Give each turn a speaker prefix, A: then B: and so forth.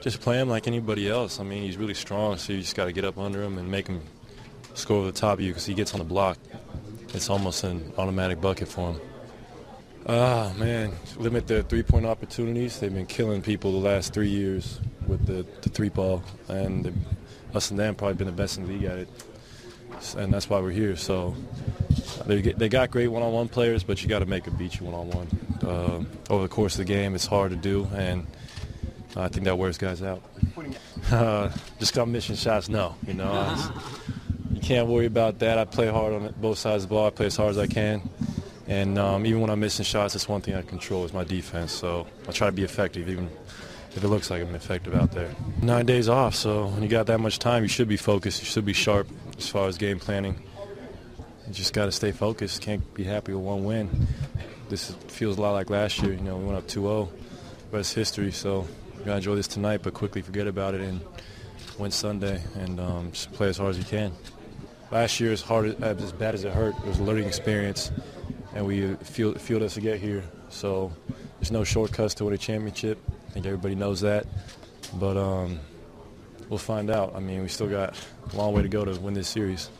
A: Just play him like anybody else. I mean, he's really strong, so you just got to get up under him and make him score over the top of you because he gets on the block. It's almost an automatic bucket for him. Ah, man, limit their three-point opportunities. They've been killing people the last three years with the, the three ball, and the, us and them probably been the best in the league at it, and that's why we're here. So they they got great one-on-one players, but you got to make them beat you one-on-one. Uh, over the course of the game, it's hard to do, and I think that wears guys out. Uh, just got missing shots, no. You know, I, you can't worry about that. I play hard on both sides of the ball. I play as hard as I can. And um, even when I'm missing shots, it's one thing I control is my defense. So I try to be effective, even if it looks like I'm effective out there. Nine days off, so when you got that much time, you should be focused. You should be sharp as far as game planning. You just got to stay focused. Can't be happy with one win. This feels a lot like last year. You know, we went up 2-0. Rest history. So got to enjoy this tonight, but quickly forget about it and win Sunday and um, just play as hard as you can. Last year, as hard as bad as it hurt, it was a learning experience, and we feel fueled us to get here. So there's no shortcuts to win a championship. I think everybody knows that, but um, we'll find out. I mean, we still got a long way to go to win this series.